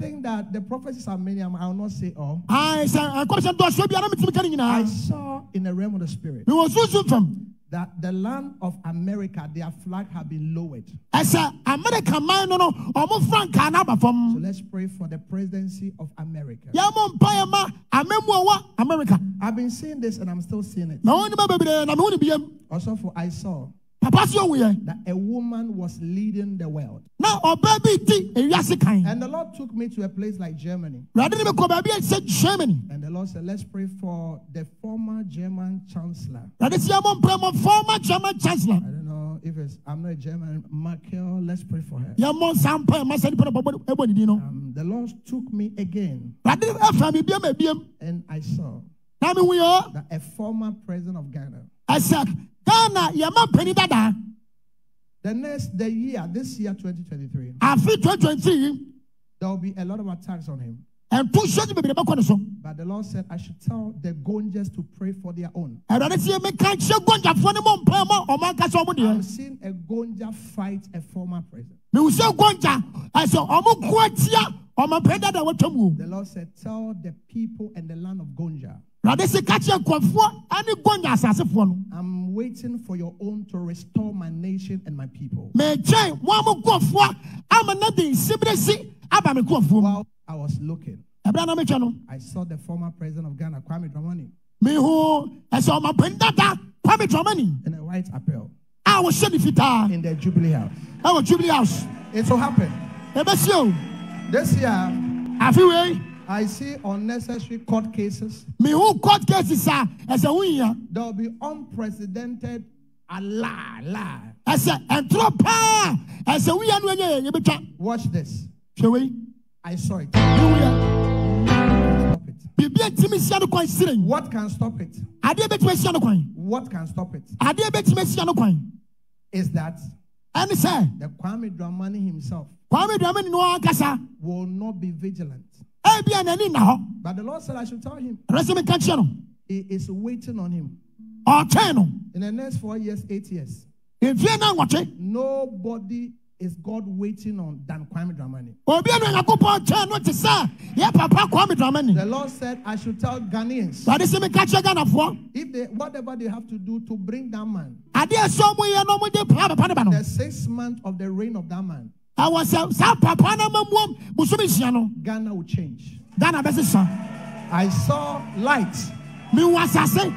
think that the prophecies are many. I will not say all. ae sɛ nkɔmhyɛ dɔɔsoɔ biara metumi ka ne I saw in the realm of the spirit mewɔ sunsum fam that the land of America, their flag have been lowered. ɛsɛ amerika man no no ɔmo frankaa no aba So let's pray for the presidency of America. yɛmɔ mpaeɛ ma amamu a wɔ amerika I've been seeing this and I'm still seeing it. na wɔn nima bebree na mehu ne biam Also, for I saw papa so ɔwuyɛ that a woman was leading the world. Now ɔbaa bi di ewiase kan And the Lord took me to a place like Germany. wurade ne me kɔ baabi a sɛ germany And the Lord said, Let's pray for the former German chancellor. That is your yɛmɔ mpaeɛ ma former german chancellor I don't know if it's, I'm not a German, Merkel. Let's pray for her. yɛmmɔ nsa mpaeɛ ma sɛ nipa no bɔbɔ ɛbɔ ne din no Um, the Lord took me again wurade ne ɛfa me biam ebiam and I saw na mehu yɛ that a former president of Ghana, ɛsɛ ghana yɛma mpani dadaa the next, the year, this year, 2023, afe 2023 there will be a lot of attacks on him. ɛnto hyɛ de bebree bɛkɔ ne so But the Lord said, I should tell the Gonjas to pray for their own. awurade sɛ meka kyerɛ gɔngyafoɔ no mɔ mpaeɛ ma ɔma ankasa ɔmo I'm seeing a Gonja fight a former president. mehu sɛ gɔngya ɛsɛ ɔmo ko atia ɔma mpani dada wɔtwa mu o The Lord said, Tell the people and the land of Gonja, awurade sɛ ka kyerɛ nkɔfoɔ ne gɔngya asasefoɔ no. I'm waiting for your own to restore my nation and my people. mekyɛn mo a mo nkɔfoɔ ama na de nsibire si aba me nkɔfoɔ mu. While I was looking, ɛberɛ na metwa no I saw the former president of Ghana, Kwame Dramani, mehu ɛsɛ ɔma mpani dada kwame dramani in a white apparel. ne fitaa. In the Jubilee House. ɛwɔ jubilee house. It so happened. ɛbɛsie o. This year, afe wei I see unnecessary court cases. Me who court cases a ɛsɛ ho hia There will be unprecedented Allah. ɛsɛ ɛntorɔ paa ɛsɛ woyɛ no ɛnyɛ yɛ yɛbɛtwa Watch this. hwɛ wei I saw it. mewoyɛ Stop it. biribi atumi asia no kwan sirɛn What can stop it? adeɛ bɛtumi asia no kwan What can stop it? adeɛ bɛtumi asia no kwan Is that ɛne sɛ the Kwame Dramani himself kwame duamani no will not be vigilant. Eh, ebia n'ani na hɔ. But the Lord said, I should tell him. ɛrɛ sɛ meka He is waiting on him. In the next four years, eight years, mfie no nwɔtwe. nobody is God waiting on than Kwame Dramani. obi ano nyankopɔn twɛn no te sɛ yɛ papa kwame The Lord said, I should tell Ghanaians. Wade sɛ meka kyerɛ ghanafoɔ. If they whatever they have to do to bring that man, adeɛ sɛ ɔmo yɛ no ɔmo de paa papa no ba the six months of the reign of that man, sɛ saa papa no ma muom bosom nsia no Ghana will change. ghana bɛsesa I saw light. mewu asase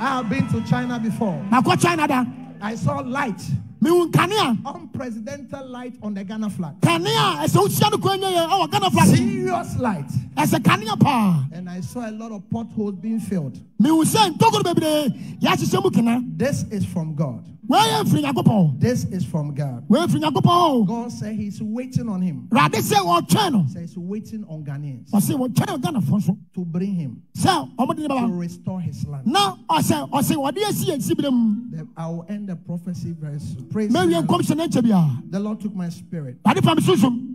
I have been to China before. china da I saw light, mewu nkanea unprecedented light on the Ghana flag. kanea ɛsɛ wohyia no kwan nyɛ yɛ ɛwɔ ghana flag Serious light. ɛsɛ kanea paa And I saw a lot of potholes being filled. mewu sɛ ntokoro bebree yɛahyehyɛ mu kena This is from God. wɔyɛ mfiri nyankopɔn This is from God. wɔyɛ mfiri nyankopɔn o God said He's waiting on him. awurade sɛ wɔtwɛn no He says He's waiting on Ghanaians ɔse wɔtwɛn ghanafoɔ so to bring him sɛ ɔmode ne to restore His land. na ɔsɛ ɔse wɔde asi yɛ nsibire mu Then I will end the prophecy very soon. Praise the Lord. nkɔmhyɛ no nkyɛ biaa The Lord took my spirit. Ade fa me sunsum.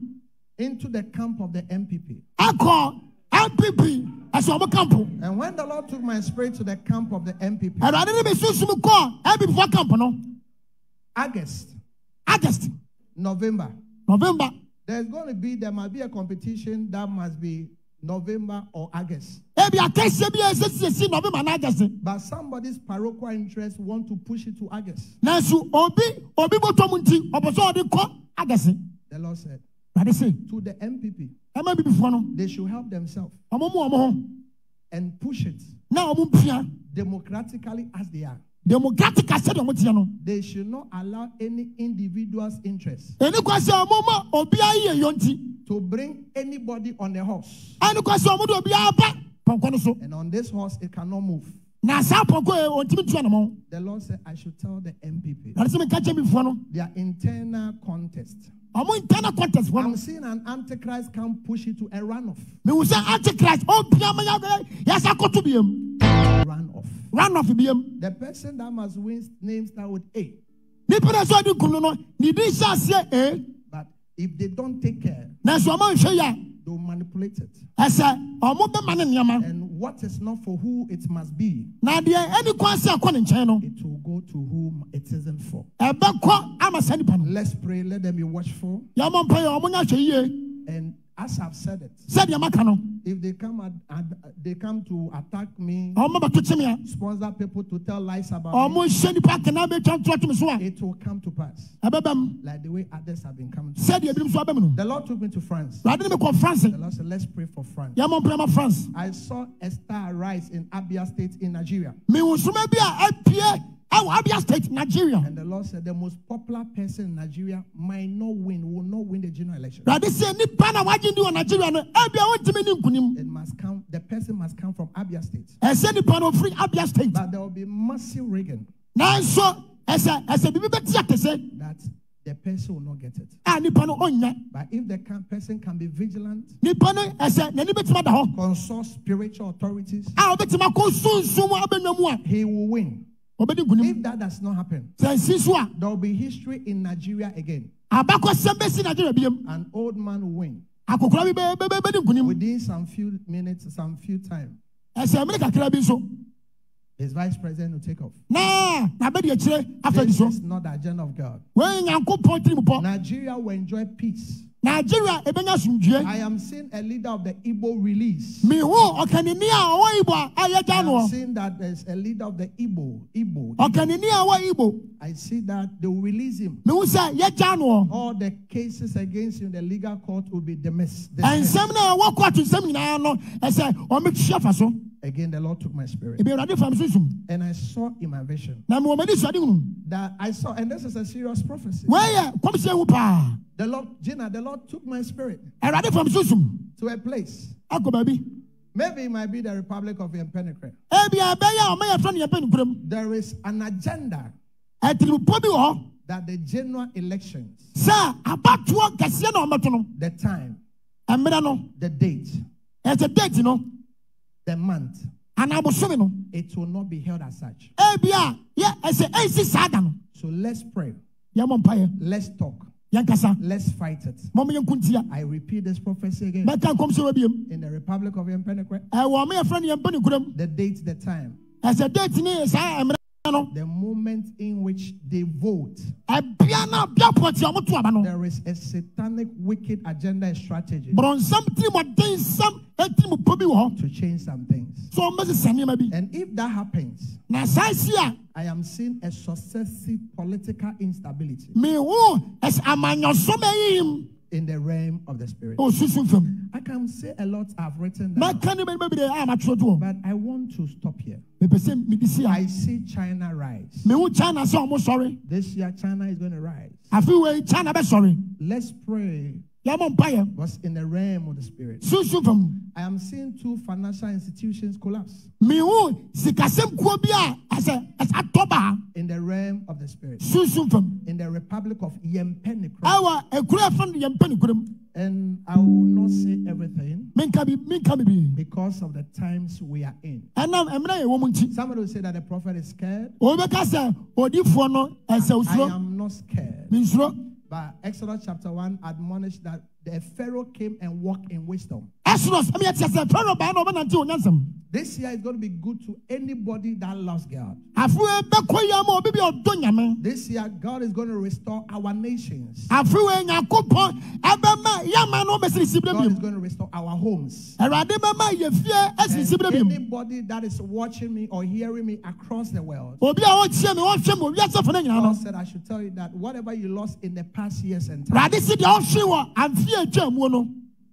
Into the camp of the NPP. ɛsɛ ɔmo kampo And when the Lord took my spirit to the camp of the NPP, awurade ne me sunsum kɔ npp foɔ kampo no August, august. November, november. There's going to be, there might be a competition that must be November or August. ebi akɛseɛ bi a ɛsɛ siesie november na august But somebody's parochial interest want to push it to August. nanso obi obi bɔtɔ mu nti ɔpɛ sɛ ɔde august The Lord said to the NPP, ɛma bibifoɔ no they should help themselves ɔmo mu ɔmo ho and push it na ɔmo mpia democratically as they are. Democratic asɛ deɛ ɔmo teɛ no They should not allow any individual's interest ɛni kɔ sɛ ɔmo ma obiara yɛ yɔ nti to bring anybody on the horse. ɛni kɔ sɛ ɔmo de obiara ba pɔnkɔ no so And on this horse, it cannot move. na saa pɔnkɔ yɛ ɔntumi tua ne mo The Lord said, I should tell the NPP awurade sɛ meka kyɛ bibifoɔ no their internal contest. ɔmo internal contest no I'm seeing an antichrist come push it to a runoff. mehu sɛ antichrist ɔmpia ma yɛ yɛsa kɔto biam Runoff. Run off biam The person that must win names start with A. nipa na sɛ ɔde kum no no ne din hyɛ aseɛ ee But if they don't take care, nanso ɔmo nhwɛ yɛ they'll manipulate it. a ɛsɛ ɔmo bɛma ne nneɛma And what is not for who it must be, na deɛ ɛni kwan sɛ ɛkɔ ne nkyɛn no it will go to whom it isn't for. ɛbɛkɔ ama saa nipa no Let's pray. Let them be watchful. yɛmɔ mpa yɛ ɔmo nya hwɛ yie And as I've said it, no. if they come at, at they come to attack me, ɔmo bɛto kye me a sponsor people to tell lies about me, hyɛ nipa akana bɛtwa ntoa to me so a it will come to pass. Like the way others have been coming to sɛdeɛ ebinom so abɛ The Lord took me to France. wurade ne me kɔ france. The Lord said, let's pray for france. I saw a star rise in Abia State in Nigeria. Mehu soma bi a apie ɛwɔ abia state nigeria? And the Lord said, the most popular person in Nigeria might not win, will not win the general election. wurade sɛ nipa na wagye ndi wɔ nigeria? No ebia wɔntumi ne nkunim It must come, the person must come from Abia State. ɛsɛ nipa no ofiri abia state. But there will be massive rigging. Nanso ɛsɛ ɛsɛ bibi bɛti akɛsɛ that the person will not get it. a nipa no ɔnyɛ But if the can, person can be vigilant, nipa no ɛsɛ n'ani bɛtumi ada hɔ consult spiritual authorities, a ɔbɛtumi akɔ sunsun mu abɛnwa mu a he will win. If that does not happen, sɛ nsi so there will be history in Nigeria again. abakɔsɛm bɛsi nigeria biem An old man will win within some few minutes, some few time. ɛsɛ mmiri kakra bi nso His vice president will take off. na n'abɛdi akyire afɛ This is not the agenda of God. wɔn nyankopɔn tiri mu pɔ Nigeria will enjoy peace. Nigeria I am seeing a leader of the Igbo release. mihu ɔkanini a ɔwɔ igbo a ayɛ I am seeing that there's a leader of the Igbo. Igbo. igbo I see that they will release him. mihu sɛ yɛ gya noɔ All the cases against him in the legal court will be dismissed. Dismissed. nsɛm na ɛwɔ kɔɔto nsɛm nyinaa no ɛsɛ ɔmɛtua fa so Again, the Lord took my spirit. ebi awurade fam sunsun And I saw in my vision na mi wɔn ani suade hunu that I saw, and this is a serious prophecy. wɔyɛ kɔmhyɛn hu paa The Lord, Gina, the Lord took my spirit awurade fam sunsun to a place. Maybe it might be the Republic of Yempenetre. ebi ɛbɛyɛ a ɔmɛ yɛ fɛn no yɛ pɛ nukuram There is an agenda ɛtirimupɔ bi wɔ hɔ that the general elections, sɛ abatoɔ kɛseɛ na ɔmɛto no the time, the date, ɛsɛ date no the month, anaa bosome no it will not be held as such. Eh, ebi a yɛ ɛsɛ ɛnsi saa eh, da no So let's pray. Let's talk. Let's fight it. mɔmɔ yɛn nkuntia I repeat this prophecy again. mɛka nkɔmhyɛ wɔ biem In the Republic of Yempenetre, ɛwɔ ɔmɛ yɛ fɛn no yɛ pɛ the date, the time, eh, ɛsɛ date ne saa ɛmmerɛ no the moment in which they vote, ɛbia na bia pɔtɛ ɔmo to aba no there is a satanic, wicked agenda and strategy borɔnsam tirimɔden nsam etirimupɔ bi wɔ hɔ to change some things. so ɔmo sisa nneɛma bi And if that happens, na saa si a I am seeing a successive political instability mihu ɛsɛ amanyɔsɔm ɛyim in the realm of the spirit. fam I can say a lot I've written down, mɛka ne bɛrɛ bɛrɛ a matwerɛ to wɔ but I want to stop here. mepɛ sɛ mede si a I see China rise. mihu china sɛ ɔmo sɔre This year, China is going to rise. china Let's pray what's in the realm of the spirit. I am seeing two financial institutions collapse mihu sikasɛm kuo bi a ɛsɛ ɛsɛ atɔ baa in the realm of the spirit. In the Republic of Yempenicron. ɛwɔ ekura fɛn yɛn mpɛ ne kurom And I will not say everything because of the times we are in. ɛnam ɛmina yɛ wɔn Somebody will say that the prophet is scared. wɔbɛka sɛ odiifoɔ no ɛsɛ I am not scared. But Exodus chapter 1 admonished that the Pharaoh came and walked in wisdom. Ɛsoro sɛmi yɛ kyɛ sɛ fɛrɛ baa na ɔbɛnante wɔn nyansam This year is going to be good to anybody that loves God. afiwe bɛkɔ yi ama obi bi a ɔdɔ nyame This year, God is going to restore our nations. afiwe nyakopɔn ɛbɛma yama no bɛsiri sibire God is going to restore our homes. ɛwurade bɛma yɛ fie ɛsiri And anybody that is watching me or hearing me across the world, obi a ɔkyia mi ɔhwɛ mi obi asɛfo ne nyinaa God said, I should tell you that whatever you lost in the past years and time,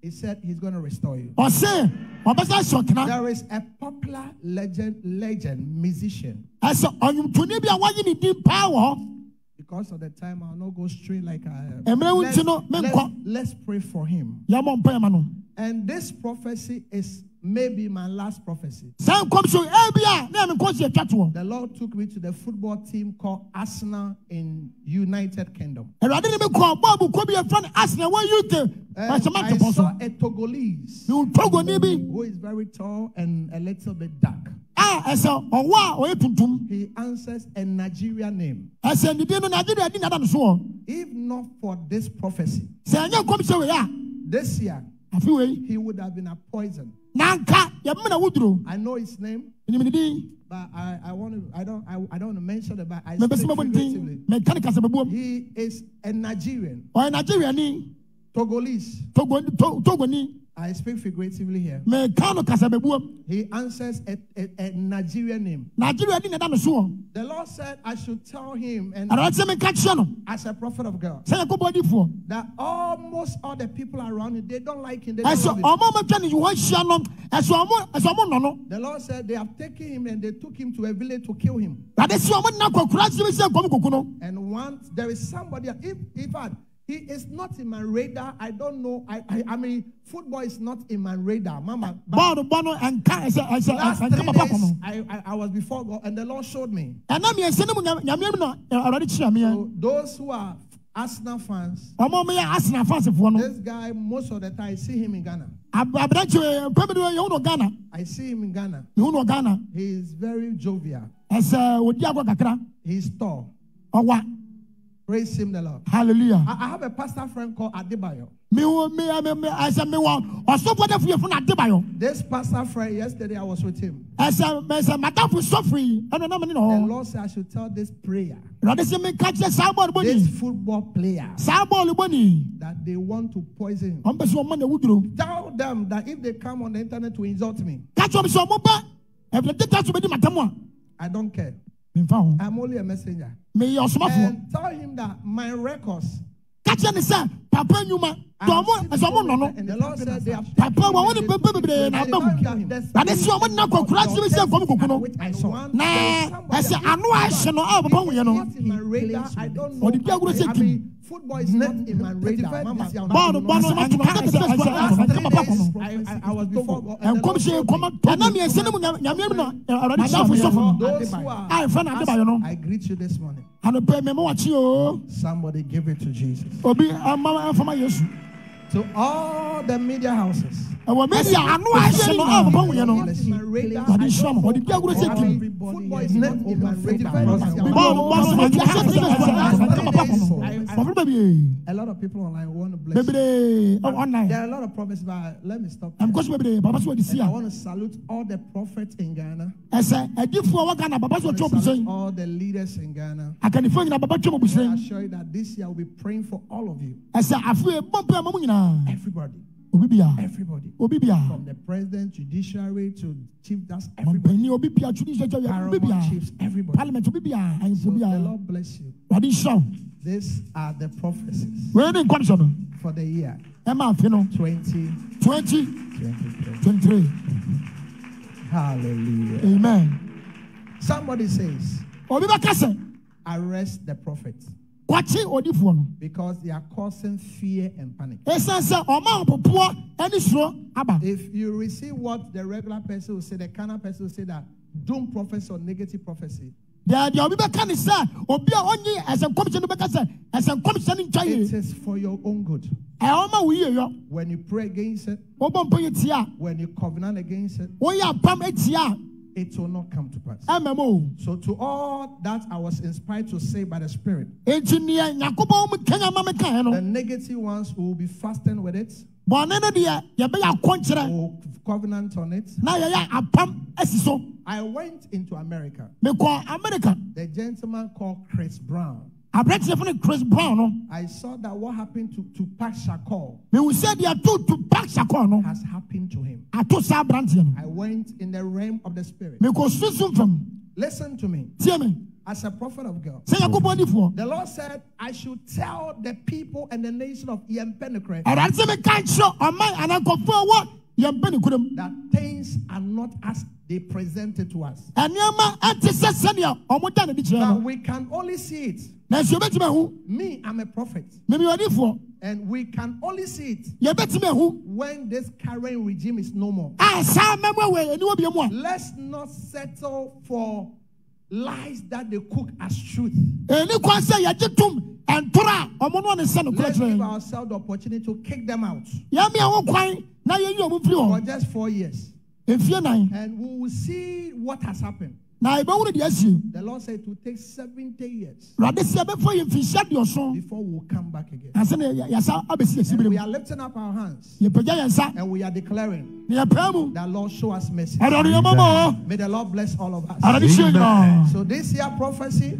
ɛwurade si deɛ ɔhwe wɔ amfi atwa mu no He said He's going to restore you. ɔse ɔbɛsa sɔkena There is a popular legend, legend musician. ɛsɛ ɔnwomtoni bi a wɔayi ne din paa wɔ Because of the time, I'll not go straight like I. Emre wo Let's, let's, let's pray for him. yɛmɔ mpaeɛ ma no And this prophecy is maybe my last prophecy. saa nkɔm so ebi a na ɛmi nkɔ si atwa toɔ The Lord took me to the football team called Arsenal in United Kingdom. awurade ne mi kɔ bɔɔbu kɔ bi efra no asena wɔ uk And I saw a Togolese who is very tall and a little bit dark. Ah, a ɛsɛ ɔwɔ a ɔyɛ tuntum He answers a Nigerian name. ɛsɛ ne din no nigeria di nada no so wɔ If not for this prophecy, sɛ ɛnyɛ nkɔm sɛ this year he would have been a poison. nanka yɛmɛ na wuduro I know his name, enim ne din but I, I want to I don't I, I don't want to mention it, but I speak sɛ mɛ bɔ ne figuratively. din mɛ ka ne kasa bɛ bɔ mu He is a Nigerian Or a Nigerian. Eh? Togolese. togo to- togoni I speak figuratively here. meka no kasa bɛbuam He answers a, a, a Nigerian name. nigeria di na ɛda no so The Lord said, I should tell him, and awurade sɛ meka kyerɛ as a prophet of God, sɛ yɛkɔbɔ adifoɔ that almost all the people around him, they don't like him. They don't love him. ɔmo matwa ne hɔ hyia no ɛsɛ ɔmo ɛsɛ ɔmo nɔ no The Lord said they have taken him and they took him to a village to kill him. awurade sɛ ɔmo nna kɔkora sɛ sɛ nkɔm koko no And once there is somebody, if in fact he is not in my radar, I don't know. I I, I mean, football is not in my radar, Mama. But bɔɔlo bɔ no ɛnka ɛsɛ ɛsɛ last three days, I, I I was before God, and the Lord showed me. ɛna miɛnsa no mu nyame nyame mu na awurade kyerɛ meɛ So those who are Arsenal fans, ɔmo ɔmo yɛ asena afansefoɔ no this guy most of the time I see him in Ghana. Ab- aberɛkye pɛmɛ de yɛhu no ghana I see him in Ghana. yɛhu no ghana He is very jovial. ɛsɛ odi agɔ kakra He's tall. Praise him, the Lord. hallelujah. I, I have a pastor friend called Adebayo. mi wo mi mi mi ɛsɛ mi wɔ ɔsɔfo de fuyɛ fún adebayɔ This pastor friend, yesterday I was with him. ɛsɛ ɛsɛ madafo sɔfiri ɛna nam ne na The hɔ Lord said I should tell this prayer, awurade sɛ mi ka kyerɛ saa bɔɔlu this football player, saa bɔɔlu bɔni that they want to poison him. ɔmo bɛ sɛ ɔmo na ewuduro Tell them that if they come on the internet to insult me, kakyɛ ɔmo sɛ ɔmo bɛ ɛfɛ teta so bɛ di matamu a I don't care. Mi nfa ho I'm only a messenger. mi yɛ ɔsomafo And tell him that my records. kakyɛ ne sɛ papa enyuma I tɔ have ɔmo seen ɛsɛ ɔmo nɔ no And the Lord said they have Papa, taken wɔn him ne and pɛpɛ bebree they- na they aba mu. didn't kill him. Awurade sɛ ɔmo nna akɔkora sɛ bɛ sɛ nkɔm koko no. Which I saw. na ɛsɛ ano ahye no a papa wuyɛ no Not in my radar. I don't know. Ɔde bi agorɔ sɛ I tim. mean, football is not in my radar. Mama, bɔɔlu bɔɔlu ɛnka ɛsɛ ɛsɛ ɛsɛ Last ɛsɛ three papa days, no I, I, I was before God. and the ɛnkɔm Lord hyɛ showed nkɔm me. ɛna miɛnsa ne mu nyame nyame mu na awurade hyɛ afo sɔfo no Those who a are, ɛfɛ na adebayɔ no I greet you this morning. anɔpɛ mɛmɛ wakyi o Somebody give it to Jesus. obi ama ɛfama yesu To all the media houses. Ɛwɔ media ano ahye no a papa wuyɛ no Not in my radar. Ɔde I nhyira don't mo know. ɔde bi agorɔ sɛ I tim mean, Football is not in my radar. bɔɔlu bɔɔlu ɛnka ɛsɛ ɛsɛ ɛsɛ ɛsɛ papa no ɔfɔ bebree A lot of people online want to bless you. bebree ɛwɔ ɔnan There are a lot of prophets, but uh, let me stop. there. ɛmkɔ so bebree papa so wɔde si I a want to salute all the prophets in Ghana. ɛsɛ ɛdifoɔ wɔ ghana papa so wɔtwe I ɔbu want to salute all the leaders in Ghana. akannifoɔ nyinaa papa twɛ ɔbu I sɛn assure you that this year we'll be praying for all of you. ɛsɛ afei bɔ mpɛ ma mu nyinaa Everybody. obi bia Everybody. obi bia From the president, judiciary to chief, that's everybody. ɔmpani obi bia twene sɛ kyɛ obi bia Paramount chiefs, everybody. parliament So the Lord bless you. These are the prophecies wei ne nkɔmhyɛ no for the year ɛma afe no 2023. 2023 Hallelujah. amen Somebody says, arrest the prophets kwakye odifoɔ no because they are causing fear and panic. ɛsiane sɛ ɔma ahopopoɔ ne suro aba. If you receive what the regular person will say, the carnal person will say that doom prophecy or negative prophecy, deɛ deɛ obi bɛka ne sɛ obi a ɔnye ɛsɛ nkɔmhyɛ no bɛka sɛ ɛsɛ nkɔmhyɛ no ntwa it is for your own good. ɛwɔ ma wo yie yɔ When you pray against it, wobɔ mpo yɛ tie a when you covenant against it, woyɛ apam atie a it will not come to pass. ɛma mu o So, to all that I was inspired to say by the Spirit, enti neɛ nyankopɔn mu kanya ma mekaeɛ the negative ones will be fasting with it, bɔne no deɛ yɛbɛyɛ akɔnkyerɛ will covenant on it. na yɛyɛ apam asi so I went into America. mekɔ amerika The gentleman called Chris Brown. Aberɛteɛfo no chris brown no I saw that what happened to to Tupac Shakur mehu sɛ deɛ ato to pak sakɔɔ no has happened to him. ato saa aberanteɛ no I went in the realm of the Spirit. mekɔ susum fam Listen to me. tie me As a prophet of God, sɛ yɛkobɔ difoɔ the Lord said, I should tell the people and the nation of Yempenekre awurade sɛ meka nkyerɛ ɔman anankɔfoɔ a wɔ yɛmpɛ ne kurom that things are not as they presented to us. ɛnneɛma ɛnte sɛ sɛdeɛ ɔmo da ne de kyerɛ Now we can only see it. nanso yɛbɛtumi ahu Me, I'm a prophet. And we can only see it when this current regime is no more. a saa mɛmɔ wɔ aniwa bia mu a Let's not settle for lies that they cook as truth. Eh, ɛni kwan sɛ yɛgye tom ɛntoro a ɔmo no ne nsa no kora Let's give ourselves the opportunity to kick them out yɛmea ho kwan na yɛyi ɔmo mfiri for just four years. mfie nan And we will see what has happened. Na yɛbɛhunu deɛ asie The Lord said it will take 70 years awurade sɛ yɛbɛfa yɛ mfihyia deɔso before we'll come back again. ansa na yɛ- yɛsa abɛsi And we are lifting up our hands yɛpagya yɛn nsa and we are declaring na yɛpaa that Lord show us mercy. awurade yɛmɔmɔ May the Lord bless all of us. awurade hyia nyinaa So this year prophecy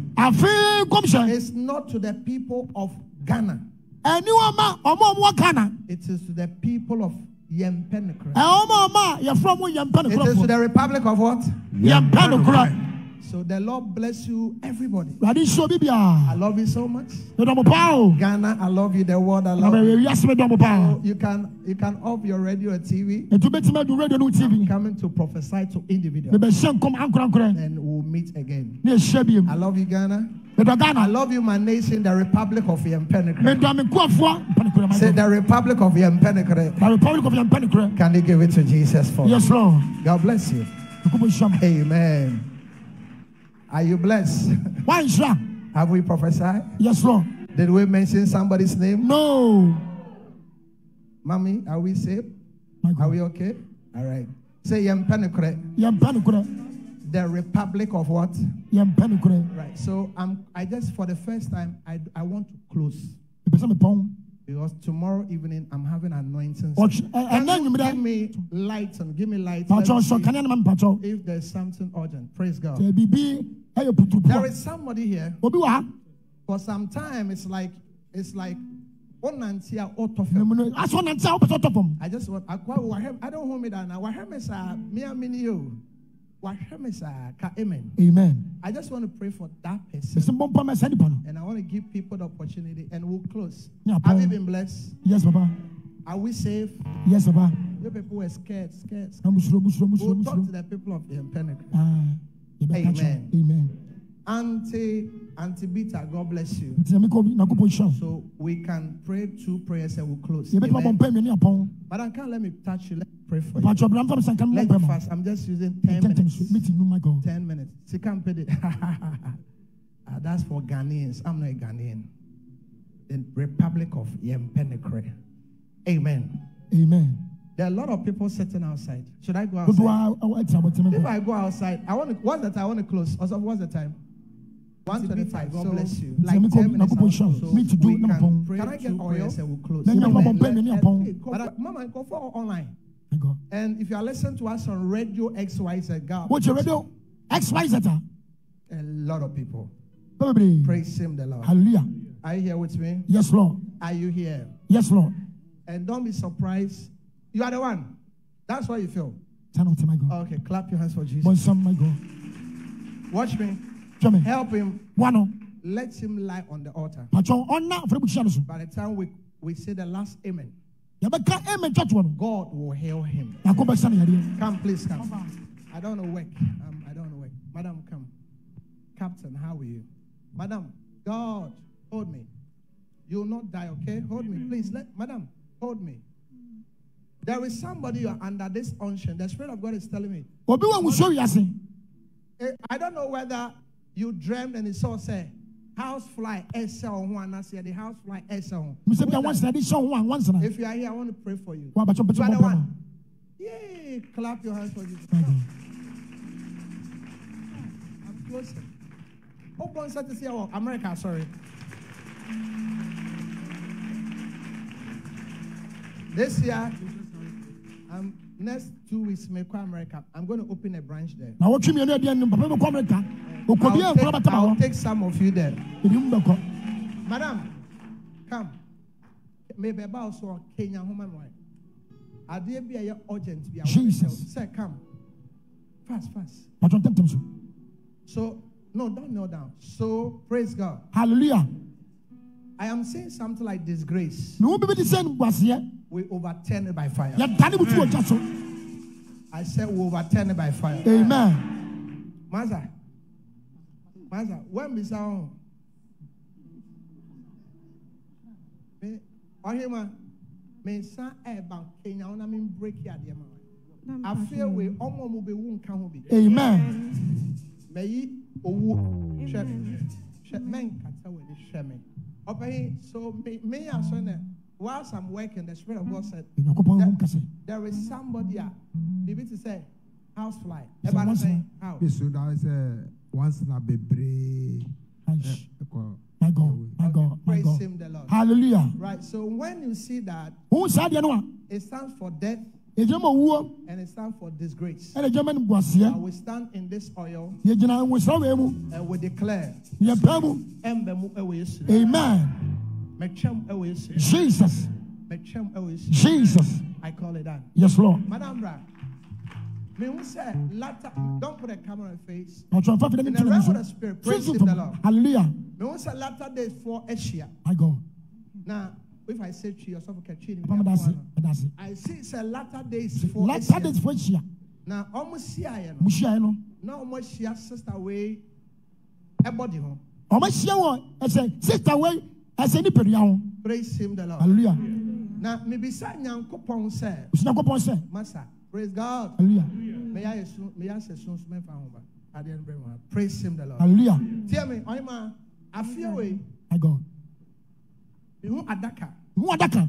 is not to the people of Ghana. ɛniwa ma ɔmo a ɔmo wɔ ghana It is to the people of Yempenekre. ɛwɔmo ɔmo a yɛfrɛ mo yɛmpɛ no It is to the Republic of what? Yɛmpɛ no korɔ So the Lord bless you, everybody. wade nhyɛ obi I love you so much. medɔ mo paa o Ghana, I love you. The world, I love you. bɛyɛ wiase medɔ mo paa You can you can off your radio or TV. etu bɛtumi adu radio no tv Coming to prophesy to individuals, mebɛhyɛ nkɔm ankorankorɛ and we'll meet again. ne yɛhyɛ biom I love you, Ghana. I love you, my nation, the Republic of Yempenekre. medɔ me nkoafoɔ mpɛ no korɛ Say the Republic of Yempenekre. the republic of yɛmpɛ Can you give it to Jesus for? yes lord God bless you. Ɛkɔbɔ hyia mo Amen. Are you blessed? Have we prophesied? yes lord Did we mention somebody's name? no Mommy, are we my Are we okay? All right. Say no korɛ The Republic of what? no Right. So I'm I just for the first time I I want to close mepɛ sɛ mepɔn because tomorrow evening I'm having anointing. Ɔtwe- ɛ- Can ɛnɛ you nwummerɛ give me light and give me light. Let pakyɛw me sɔ see kanea no ma mpakyɛw If there's something urgent, praise God. sɛ biribi ɛyɛ There is somebody here. obi wɔ ha For some time, it's like it's like onantia otofem. memu no asɔ nante a wopɛ sɛ ɔtɔ fam I just want I I don't hold me down now. Wahem is a me a mini you. Wahem is a amen. amen I just want to pray for that person. ɛsɛ mbɔ mpa ma saa nipa no And I want to give people the opportunity and we'll close. Yeah, Have you been blessed? yes papa Are we safe? yes papa You people were scared, scared. scared. We'll talk to the people of the Pentecost. Ah, Amen. amen Auntie, Auntie Bita, God bless you. nti nyame kɔ obi nakopɔ nhyira wo So we can pray two prayers and we'll close. Amen. mpa mmienu apɔn But I can't let me touch you. Let pray for you. pakyɛw bra mfa me sɛ nka mmɔ Let mpa me fast. I'm just using 10 ntɛntɛm minutes. so meeting no my god 10 minutes. See, can't pay it. Ah, that's for Ghanaians. I'm not a Ghanaian. The Republic of Yempenekre. Amen. amen There are a lot of people sitting outside. Should I go dodoɔ outside? a ɛwɔ atena abɔtene If I go outside, I want to. What's the time? I want to close. Also, what's the time? One twenty-five. God So, bless you. Nti Like me ten minutes. na kɔbɔ out. nhyira wo. So Me to do we na can mapɔn. pray Can I get two oil? prayers and we'll close. Na nyɛ Amen. mapɔn pɛ mmienu Let- apɔn. let- But uh, Mama, go for online. God And if you are listening to us on Radio XYZ, God, wokyɛ radio xyz a lot of people bɛbebree praise Him, the Lord. hallelujah Are you here with me? yes lord Are you here? yes lord And don't be surprised. You are the one. That's what you feel. saa na wote my god Okay, clap your hands for Jesus. bɔ nsɛm my god Watch me. hwɛ me Help him. boa no oh. Let him lie on the altar. pakyɛw ɔnna afɔrebukyia no so By the time we, we say the last amen, yɛbɛka amen twatoɔ no God will heal him. yɛakɔ bɛsa no yadeɛ Come, please come. I don't know to work. Um, I don't know to work. Madam, come. Captain, how are you? Madam, God, hold me. You will not die, okay? Hold me, please. Let Madam, hold me. There is somebody you are under this unction. The Spirit of God is telling me. obi wɔ nsuo wiase Eh, I don't know whether you dreamed and you saw say house fly SL one. I said the house fly SL. mesɛ bia wansena de hyɛ wo ho a wansena If you are here, I want to pray for you. You mpɛkyɛ are bɔ the mpa one. Yay! Clap your hands for Jesus. god I'm closing. Open set to see our America, sorry. This year, um, next two weeks, make America. I'm going to open a branch there. na wɔtwe mmienu adeɛ no papa bɛkɔ amerika ɔkɔbi a I'll take, I'll take some of you there. ɛdi mu bɛkɔ Madam, come. Maybe about so Kenya human right. Adeɛ bi a urgent bi a Jesus. Say come. Fast, fast. pakyɛw ntɛmtɛm so So no, don't kneel down. So praise God. halleluya I am saying something like disgrace. ne wo bibi de We overturn it by fire. yɛdane butu wɔ gya so I said we overturn it by fire. amen Master, Master, when we sound, me, Ohima, me san eba Kenya, ona me break ya de ma. I feel we omo mo be won kan ho bi. amen Me yi owu hwɛ hwɛ men kata we hwɛ me. Open so me me aso na whilst I'm working the spirit of God said ho nkasɛ there is somebody a bibi to say housefly. Everybody once say how. bi so da sɛ once na bebree Aish. Eh, ɛkɔ eh, my god my god my Praise god him the Lord. hallelujah Right. So when you see that, saa adeɛ no it stands for death yɛgyina ma owuo and it stands for disgrace. ɛna we ma no I nbuaseɛ will stand in this oil yɛgyina nwosra wei mu and we declare yɛpɛ mu ember mu ɛwɔ Yesu. amen Metwam ɛwɔ Yesu. Jesus. Metwam ɛwɔ Yesu. Jesus. I call it that. Yes, Lord. Madam Bra. Don't put a camera on face. Ɔtwerɛ fɛn fɛn In the realm of the spirit, praise the. Lord. Hallelujah. Say latter days for Asia. My God. Now, if I say tree or something, can tree. Papa mi da se. Mi da se. I see it's a latter days for Latter Asia. days fo ehyia. Now, almost here, you know. Mo hyia yi no. Now, almost here, sister way. A body home. Hyia wɔ ɛsɛ sista wei ɛsɛ nipadua ho. Praise him the Lord. Hallelujah. Now, maybe say nyankopɔn say, Osinakɔpɔn sɛ. Master, praise God. Hallelujah. May I may I say soon, may I home. I didn't bring one. Praise him the Lord. Hallelujah. Tell me, I'm a, way. My God. You adaka. Ihu adaka.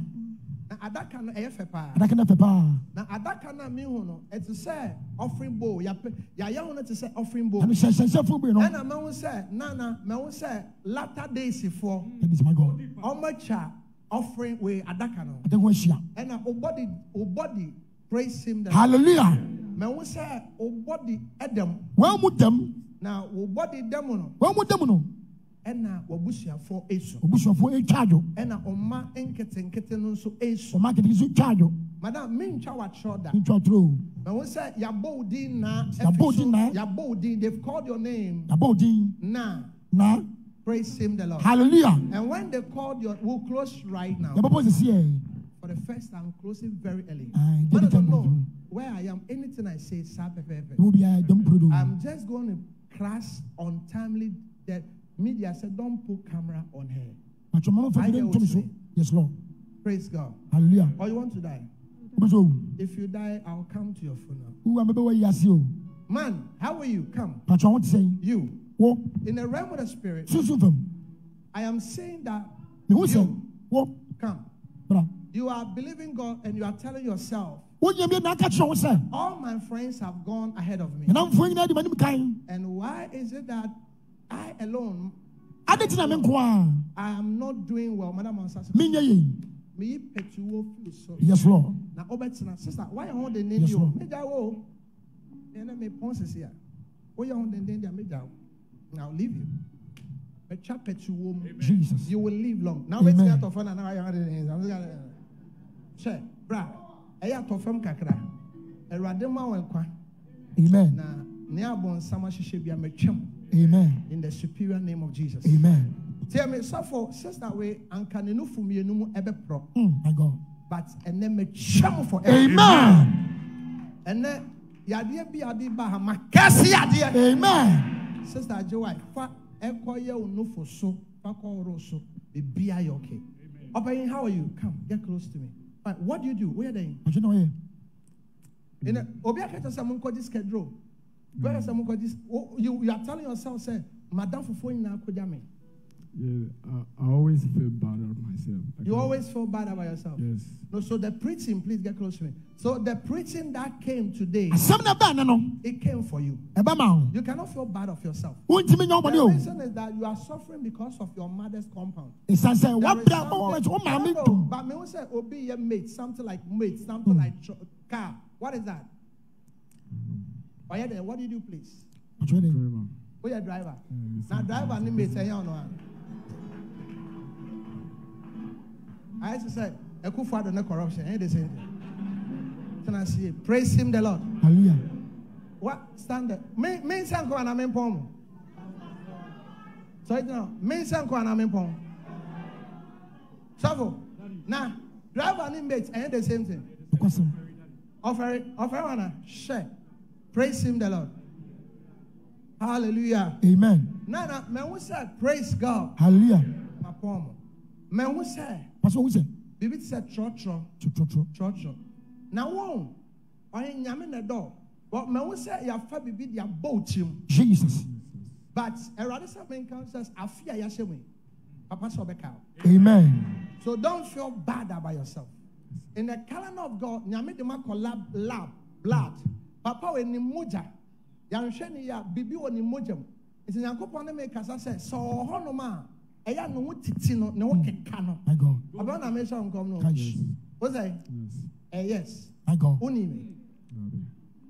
Na adaka no ɛyɛ fɛ. Adaka na eh, paa. Na adaka na mi hu no, ɛte sɛ offering bowl. Yɛapɛ yɛayɛ ho no te sɛ offering bowl. Ɛno hyɛnhyɛnhyɛ fo bi no. Ɛna mɛhu sɛ nana mɛhu sɛ latter days foɔ That is my God. ɔmo atwa offering wei adaka no. Adaka ho ahyia. Ɛna o body o body praise him. the- Hallelujah. Mɛhu sɛ o body ɛdɛm Wɔn mu dɛm. na o body dɛm no Wɔn mu dɛm no. ɛna wabusuafoɔ esu. Obusuafo etwa adwo. Ɛna ɔma nketenkete no nso esu. Ɔmo akete nso twa adwo. Madam mi ntwa watwerɛ da. Ntwa turo. Mɛhu sɛ yabɔ wo din na Yabɔ wo ɛfi so din na. yabɔ wo they've called your name Yabɔ odin. na Na. praise him the Lord. Hallelujah. And when they called your, we'll close right now. Yabɔ bɔ sisi yɛ. For the first time, closing very early. I don't know where I am. Anything I say, sad, pepe, pepe. Wo bi a dɛm puro do. I'm just going to crash untimely. The media said, don't put camera on her. Atwa mama fɛ I fi hear dɛ what you so. Yes Lord. Praise God. Hallelujah. Or you want to die? Wo bɛ so. If you die, I'll come to your funeral. Wo a mɛ bɛ wɔ yi ase. Man, how are you? Come. Atwa ho ti sɛn. You. Wo. In the realm of the spirit, I am saying that you come. You are believing God and you are telling yourself, Wo nyɛ bi na aka kyerɛ ho sɛ. all my friends have gone ahead of me. Nanamfoɔ nyinaa di ma nim kan. And why is it that I alone, Ade ti na me nko am not doing well? Madam Ansasa, Me nyɛ yie. me yi petuo feel sorry. Yes Lord. Na obetena sister, why are you hold the name Yes, you? Lord. Me ja wo. And me pon sisi ya. Why you hold the name dia me ja wo. Now leave you. Me cha petuo mu. Jesus. You will live long. Now Amen. wait till na now you hold the name. I'm just Che, bra. Eya tofam kakra. Erade ma wo nkwa. Amen. Na ne abonsam ahyehyɛ bia metwam Amen. in the superior name of Jesus. Amen. Tell me, suffer, sister, way, and can you for me, no ebe pro, Mm, my God. but and then me chum for Amen. And then, yadia be adi baha, makasi yadia. Amen. Sister Joy, fa eko ye no for so, fa ko ro so, be be I okay. Open, how are you? Come, get close to me. Fine. What do you do? Where are they? Ɔtwe na ɔyɛ. In a, obi akata sa mun schedule. Where sa mun ko oh, You you are telling yourself, say, Madam Fufo na ko me. Yeah, I, I always feel bad about myself. I You always feel bad about yourself. Yes. No, so the preaching, please get close to me. So the preaching that came today, Asɛm na bɛn ne no. it came for you. Ɛbɛ ma wo. You cannot feel bad of yourself. Wontumi nyɛ ɔmɔde The reason is that you are suffering because of your mother's compound. Ɛsan sɛ There is wabra something- wo maame No, no, ntom. But me say obi your mate, something like mate, something Hmm. like car. What is that? Oh yeah, what do you do, please? Ɔtwe dɛ. Driver. Who your driver? Now driver mate say yeah no. I used to say, Ekufu no corruption. Ain't the same thing. Can I see it? Praise him, the Lord. Hallelujah. What stand there? Me me sanko ana me pom. So it now, me sanko ana me pom. Travel. Now, driver and mate ain't the same thing. Offer offer one share. Praise him the Lord. Hallelujah. Amen. Now, now, me who say praise God. Hallelujah. My pom. Me who say Pastor wo sɛ. bibi say tro tro Trɔtrɔtrɔ. tro tro. Now one, ɔyɛ nyame na dɔ. But me who say ya fa bibi dia boat him. Jesus. But Erade Samenkan says, I fear Yashemi. Papa Sobeka. Amen. So don't feel bad about yourself. In the calendar of God, Nyame de ma lab lab blood. Papa we ni moja. Yanhwe ni ya bibi wo ni moja mu. Nti Nyankopɔn ne me kasa sɛ sɛ ɔhɔ no ma ɛyɛ no ho titi no ne ho hmm. keka no. My God. Ɔbɛn na me hyɛ nkɔm no. Kash. Wo sɛ Yes. ɛ yes. My God. Woni me. Daddy.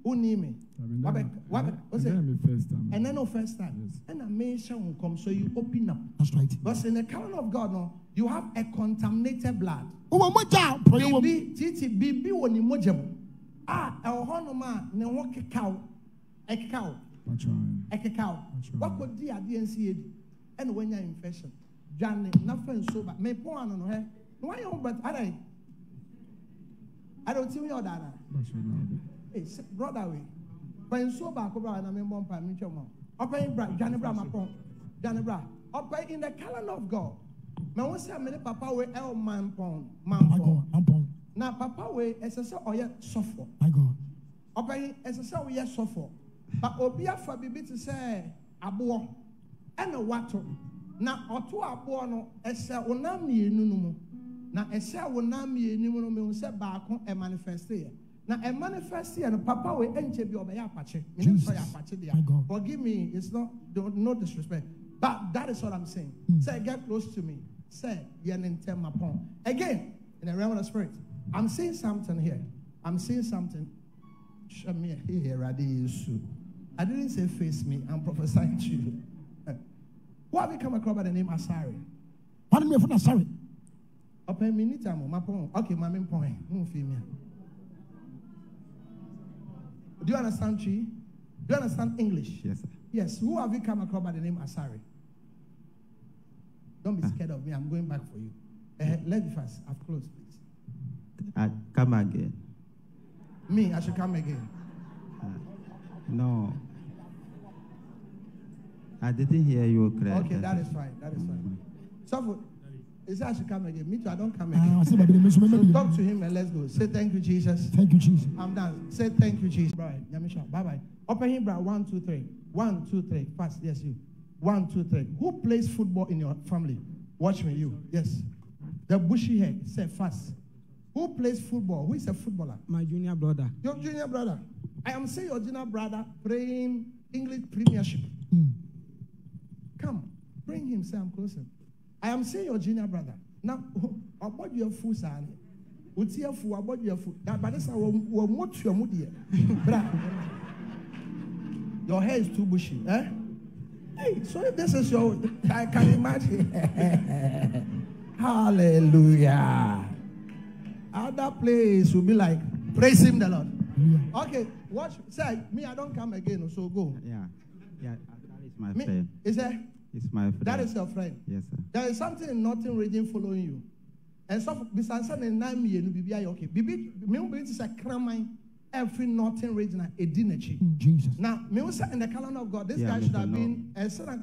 Woni me. I've What been be- what be- what's it? my first time. And then no first time. Yes. And I mention will come, so you open up. That's right. Because in the calendar of God, no, you have a contaminated blood. Wọ́n mọ̀ jà pọ̀yẹ́ wọ̀ mu. Bibi titi bibi wɔ ne mogya mu a ɛwɔ hɔnom a ne ho kekaw right. ɛkekaw That's right. wakɔdi adeɛ nsi yɛ di ɛna wanya infection. Dwane nafa nsuo ba. Mepɔn ano no hɛ na wayɛ ho bɛt ada yi ada oti yɛ ɔda right. ee broda wei pɛ nsuo baako bra na mi bɔ mpa mi twɛ mu a ɔpɛ bra dwane bra ma pɔn dwane bra. Ɔpɛ in the calendar of God. Mɛ wɔn sɛ mɛ ne papa wei ɛwɔ man pɔn man pɔn. Na papa wei ɛsɛ sɛ ɔyɛ sɔfo My God. ɔbɛyi ɛsɛ sɛ ɔyɛ sɔfo ba obi afa biribi te sɛ aboɔ. Ɛna wato. Na ɔto aboɔ no ɛsɛ ɔnam mmienu no mu. Na ɛsɛ ɔnam mmienu mu no mehu sɛ baako ɛmanifɛste yɛ na ɛmanifɛste yɛ no papa wei ɛnkyɛ bi ɔbɛyɛ apakye. Sɛ ɔyɛ Jesus. apakye My God. deɛ forgive me it's not don't, no disrespect. But that is what i'm saying. Hmm. Say get close to me. Say yɛ ne ntɛm apɔn again in the realm of the spirit i'm seeing something here. I'm seeing something. Show me here, Rade Yesu. I didn't say face me, I'm prophesying to you. Eh. Who have you come across by the name Asari? Wọ́n ní mi fún Nasari. Open me anytime, my phone. Okay, my main point. Me? Do you understand Chi? Do you understand English? Yes, sir. Yes. Who have you come across by the name Asari? Don't be ah. scared of me. I'm going back for you. Uh, let me fast. I've closed, please. I come again. Me, I should come again. Ah, no. I didn't hear you correctly. Okay, that is fine. That is fine. So, he said I should come again. Me too, I don't come Ah, again. Ọ̀sẹ̀ bàbá mi sọ talk to him and let's go. Say thank you, Jesus. Thank you Jesus. I'm done. Say thank you, Jesus. Right. Yamisha. Bye bye. Open him, bro. One, two, three. One, two, three. Fast. Yes, you. One, two, three. Who plays football in your family? Watch me, you. Yes. The bushy hair. Say fast. Who plays football? Who is a footballer? My junior brother. Your junior brother. I am saying your junior brother playing English Premiership. Hmm. Bring him. Say I'm closer. I am saying your junior brother. Now, about your food, son. Uti your food, about your food. That, but this is what what your mood here. Bra. Your hair is too bushy, eh? Hey, so if this is your, I can imagine. Hallelujah. Other place will be like, praise him the Lord. Okay, watch. Say, me, I don't come again, so go. Yeah. Yeah. That is my Me, friend. is that? It's my friend. That is your friend. Yes, sir. There is something in nothing region following you. And so, besides saying nine million, bibi ayo okay. Bibi, me will be to say kraman every northern region a dinner Jesus. Now, me will say in the calendar of God, this Yeah, guy should have know. been a certain